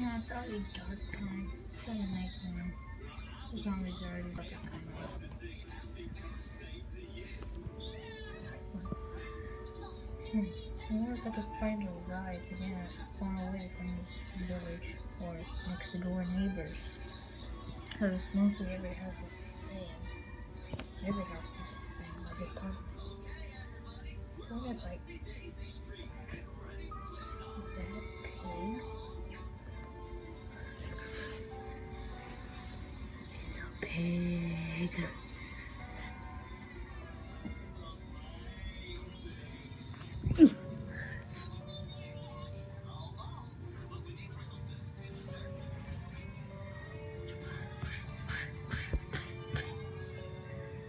No, it's already dark time. It's already nighttime. The zombies are already about to come out. Hmm. I wonder if I could find a ride to get far away from this village or next door neighbors. Because mostly every house is the same. Every house is the same, like apartments. Wonder if I. 지금.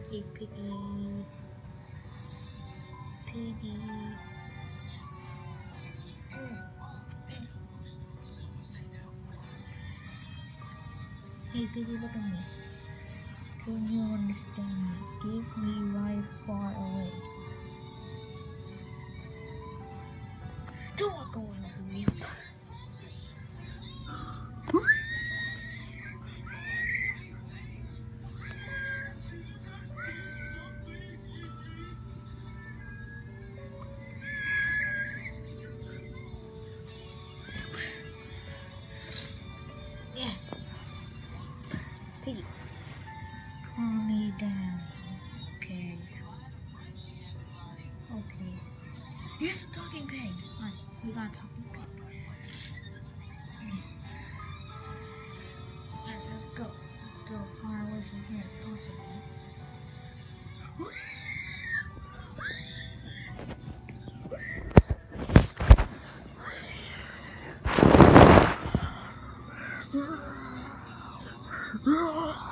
피기 피기 이 피기보다는 Can you understand me? Give me life far away. Don't walk away from Okay. Okay. Here's a talking pig. We got a talking pig. Alright, let's go. Let's go far away from here as possible.